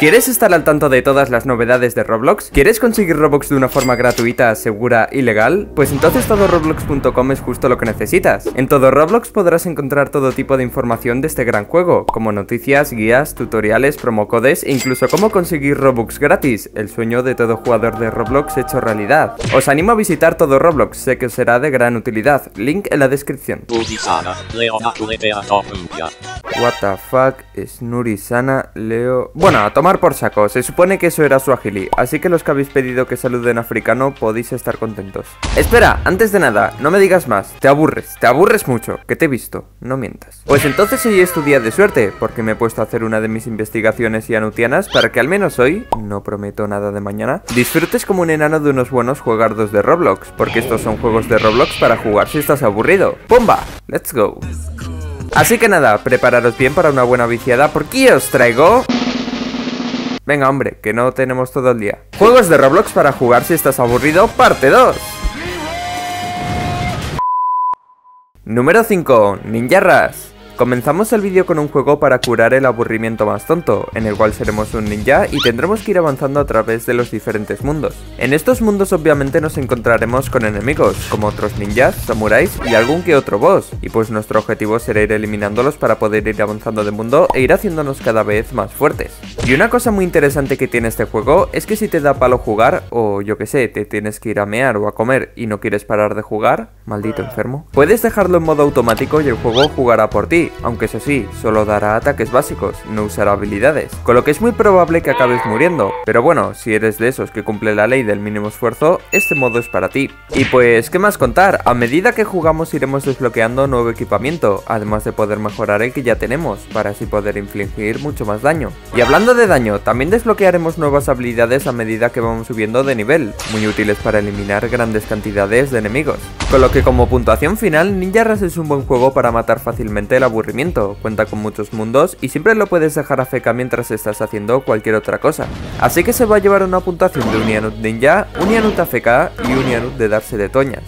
¿Quieres estar al tanto de todas las novedades de Roblox? ¿Quieres conseguir Robux de una forma gratuita, segura y legal? Pues entonces todoroblox.com es justo lo que necesitas. En todo Roblox podrás encontrar todo tipo de información de este gran juego, como noticias, guías, tutoriales, promocodes e incluso cómo conseguir Robux gratis, el sueño de todo jugador de Roblox hecho realidad. Os animo a visitar todo Roblox, sé que os será de gran utilidad. Link en la descripción. What the fuck, Snurisana, Leo... Bueno, a tomar por saco, se supone que eso era su agili, así que los que habéis pedido que saluden africano podéis estar contentos. Espera, antes de nada, no me digas más, te aburres, te aburres mucho, que te he visto, no mientas. Pues entonces hoy es tu día de suerte, porque me he puesto a hacer una de mis investigaciones yanutianas para que al menos hoy, no prometo nada de mañana, disfrutes como un enano de unos buenos juegardos de Roblox, porque estos son juegos de Roblox para jugar si estás aburrido. ¡Pumba! ¡Let's go! Así que nada, prepararos bien para una buena viciada porque os traigo... Venga hombre, que no tenemos todo el día. Juegos de Roblox para jugar si estás aburrido, parte 2. Número 5, Ninjarras. Comenzamos el vídeo con un juego para curar el aburrimiento más tonto, en el cual seremos un ninja y tendremos que ir avanzando a través de los diferentes mundos. En estos mundos obviamente nos encontraremos con enemigos, como otros ninjas, samuráis y algún que otro boss, y pues nuestro objetivo será ir eliminándolos para poder ir avanzando de mundo e ir haciéndonos cada vez más fuertes. Y una cosa muy interesante que tiene este juego es que si te da palo jugar, o yo que sé, te tienes que ir a mear o a comer y no quieres parar de jugar, maldito enfermo, puedes dejarlo en modo automático y el juego jugará por ti, aunque eso sí, solo dará ataques básicos, no usará habilidades, con lo que es muy probable que acabes muriendo, pero bueno, si eres de esos que cumple la ley del mínimo esfuerzo, este modo es para ti. Y pues, ¿qué más contar? A medida que jugamos iremos desbloqueando nuevo equipamiento, además de poder mejorar el que ya tenemos, para así poder infligir mucho más daño. Y hablando de daño, también desbloquearemos nuevas habilidades a medida que vamos subiendo de nivel, muy útiles para eliminar grandes cantidades de enemigos. Con lo que como puntuación final, Ninja Rush es un buen juego para matar fácilmente el cuenta con muchos mundos y siempre lo puedes dejar a feca mientras estás haciendo cualquier otra cosa. Así que se va a llevar una puntuación de un Yanut Ninja, un Yanut AFK y un Yanut de darse de toñas.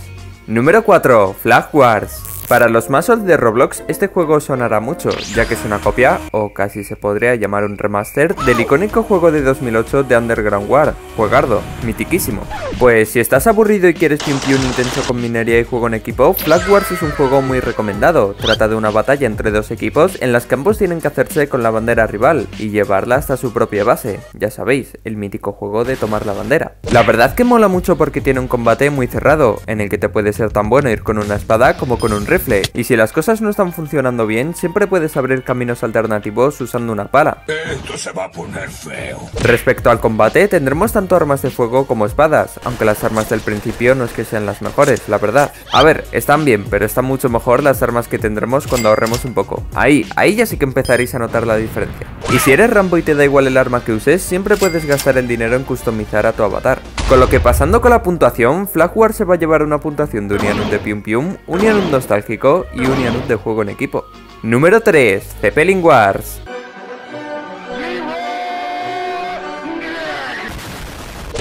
Número 4. Flag Wars. Para los old de Roblox, este juego sonará mucho, ya que es una copia, o casi se podría llamar un remaster, del icónico juego de 2008 de Underground War, Juegardo, mitiquísimo. Pues si estás aburrido y quieres pium pium intenso con minería y juego en equipo, Flag Wars es un juego muy recomendado. Trata de una batalla entre dos equipos en las que ambos tienen que hacerse con la bandera rival y llevarla hasta su propia base. Ya sabéis, el mítico juego de tomar la bandera. La verdad que mola mucho porque tiene un combate muy cerrado, en el que te puede ser tan bueno ir con una espada como con un rifle y si las cosas no están funcionando bien, siempre puedes abrir caminos alternativos usando una pala. Esto se va a poner feo. Respecto al combate, tendremos tanto armas de fuego como espadas, aunque las armas del principio no es que sean las mejores, la verdad. A ver, están bien, pero están mucho mejor las armas que tendremos cuando ahorremos un poco. Ahí, ahí ya sí que empezaréis a notar la diferencia. Y si eres Rambo y te da igual el arma que uses, siempre puedes gastar el dinero en customizar a tu avatar. Con lo que pasando con la puntuación, Flag War se va a llevar una puntuación de un de Pium Pium, un nostálgico y un Yanut de juego en equipo. Número 3. Zeppelin Wars.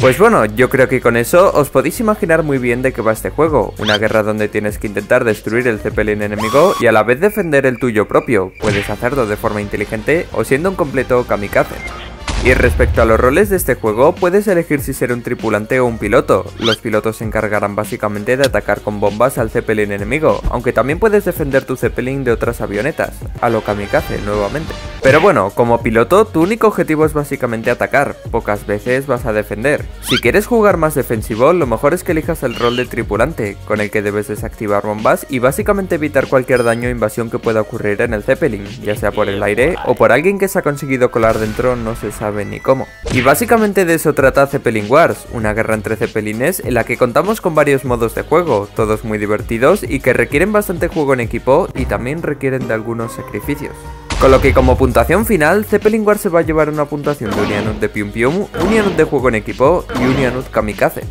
Pues bueno, yo creo que con eso os podéis imaginar muy bien de qué va este juego. Una guerra donde tienes que intentar destruir el Zeppelin enemigo y a la vez defender el tuyo propio. Puedes hacerlo de forma inteligente o siendo un completo kamikaze. Y respecto a los roles de este juego, puedes elegir si ser un tripulante o un piloto. Los pilotos se encargarán básicamente de atacar con bombas al Zeppelin enemigo, aunque también puedes defender tu Zeppelin de otras avionetas, a lo kamikaze nuevamente. Pero bueno, como piloto, tu único objetivo es básicamente atacar, pocas veces vas a defender. Si quieres jugar más defensivo, lo mejor es que elijas el rol de tripulante, con el que debes desactivar bombas y básicamente evitar cualquier daño o invasión que pueda ocurrir en el Zeppelin, ya sea por el aire o por alguien que se ha conseguido colar dentro no se sabe ni cómo. Y básicamente de eso trata Zeppelin Wars, una guerra entre zeppelines en la que contamos con varios modos de juego, todos muy divertidos y que requieren bastante juego en equipo y también requieren de algunos sacrificios. Con lo que como puntuación final, Zeppelin Wars se va a llevar una puntuación de un Yanut de Pium Pium, un Yanut de juego en equipo y un Kamikaze.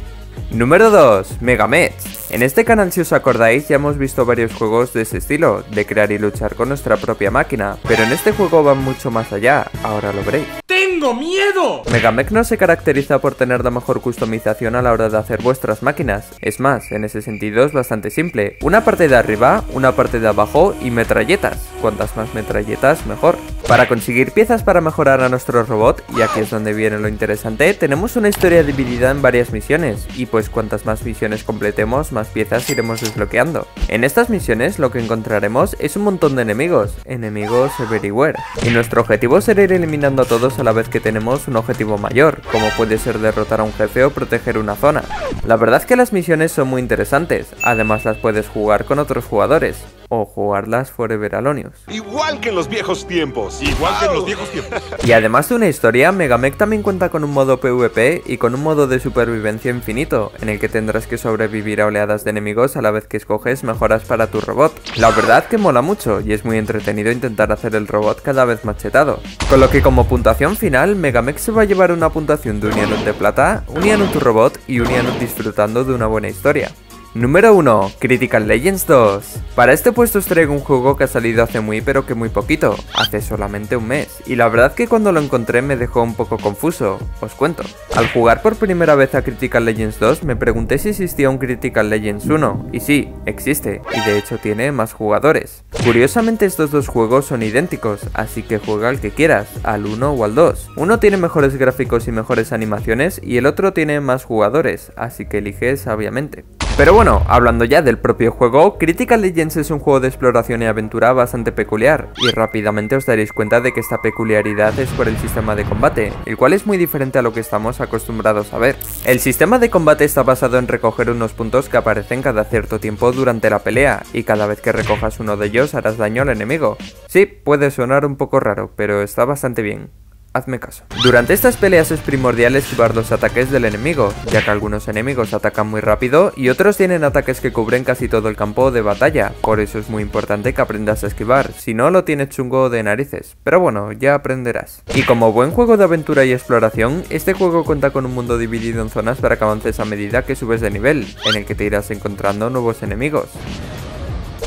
Número 2. Megamets. En este canal si os acordáis ya hemos visto varios juegos de ese estilo, de crear y luchar con nuestra propia máquina, pero en este juego van mucho más allá, ahora lo veréis. Tengo miedo! Megamech no se caracteriza por tener la mejor customización a la hora de hacer vuestras máquinas. Es más, en ese sentido es bastante simple. Una parte de arriba, una parte de abajo y metralletas. Cuantas más metralletas, mejor. Para conseguir piezas para mejorar a nuestro robot, y aquí es donde viene lo interesante, tenemos una historia dividida en varias misiones, y pues cuantas más misiones completemos, más piezas iremos desbloqueando. En estas misiones lo que encontraremos es un montón de enemigos, enemigos everywhere, y nuestro objetivo será ir eliminando a todos a la vez que tenemos un objetivo mayor, como puede ser derrotar a un jefe o proteger una zona. La verdad es que las misiones son muy interesantes, además las puedes jugar con otros jugadores, o jugarlas Forever Alonius. Igual que en los viejos tiempos. Igual que en los viejos tiempos. Y además de una historia, Megamech también cuenta con un modo PvP y con un modo de supervivencia infinito, en el que tendrás que sobrevivir a oleadas de enemigos a la vez que escoges mejoras para tu robot. La verdad que mola mucho y es muy entretenido intentar hacer el robot cada vez más chetado. Con lo que como puntuación final, Megamech se va a llevar una puntuación de un de plata, un Yanut robot y un disfrutando de una buena historia. Número 1. Critical Legends 2. Para este puesto os traigo un juego que ha salido hace muy pero que muy poquito, hace solamente un mes, y la verdad que cuando lo encontré me dejó un poco confuso, os cuento. Al jugar por primera vez a Critical Legends 2 me pregunté si existía un Critical Legends 1, y sí, existe, y de hecho tiene más jugadores. Curiosamente estos dos juegos son idénticos, así que juega al que quieras, al 1 o al 2. Uno tiene mejores gráficos y mejores animaciones, y el otro tiene más jugadores, así que eliges sabiamente. Pero bueno, hablando ya del propio juego, Critical Legends es un juego de exploración y aventura bastante peculiar, y rápidamente os daréis cuenta de que esta peculiaridad es por el sistema de combate, el cual es muy diferente a lo que estamos acostumbrados a ver. El sistema de combate está basado en recoger unos puntos que aparecen cada cierto tiempo durante la pelea, y cada vez que recojas uno de ellos harás daño al enemigo. Sí, puede sonar un poco raro, pero está bastante bien. Hazme caso. Durante estas peleas es primordial esquivar los ataques del enemigo, ya que algunos enemigos atacan muy rápido y otros tienen ataques que cubren casi todo el campo de batalla, por eso es muy importante que aprendas a esquivar, si no lo tienes chungo de narices, pero bueno, ya aprenderás. Y como buen juego de aventura y exploración, este juego cuenta con un mundo dividido en zonas para que avances a medida que subes de nivel, en el que te irás encontrando nuevos enemigos.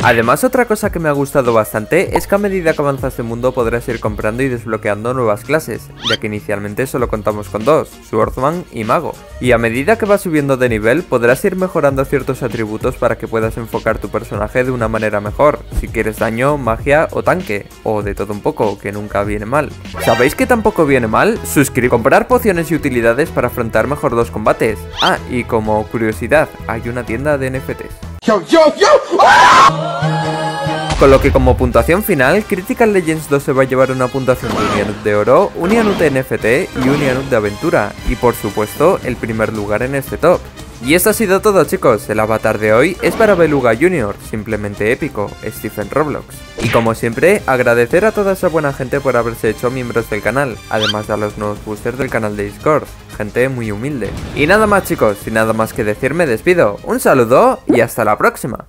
Además otra cosa que me ha gustado bastante es que a medida que avanzas de mundo podrás ir comprando y desbloqueando nuevas clases, ya que inicialmente solo contamos con dos, Swordman y Mago. Y a medida que vas subiendo de nivel podrás ir mejorando ciertos atributos para que puedas enfocar tu personaje de una manera mejor, si quieres daño, magia o tanque, o de todo un poco, que nunca viene mal. ¿Sabéis que tampoco viene mal? Suscribir, comprar pociones y utilidades para afrontar mejor los combates. Ah, y como curiosidad, hay una tienda de NFTs. Con lo que como puntuación final, Critical Legends 2 se va a llevar una puntuación de un Yanut de oro, un Yanut de NFT y un Yanut de aventura, y por supuesto, el primer lugar en este top. Y esto ha sido todo chicos, el avatar de hoy es para Beluga Jr., simplemente épico, Stephen Roblox. Y como siempre, agradecer a toda esa buena gente por haberse hecho miembros del canal, además de a los nuevos boosters del canal de Discord, gente muy humilde. Y nada más chicos, sin nada más que decir me despido, un saludo y hasta la próxima.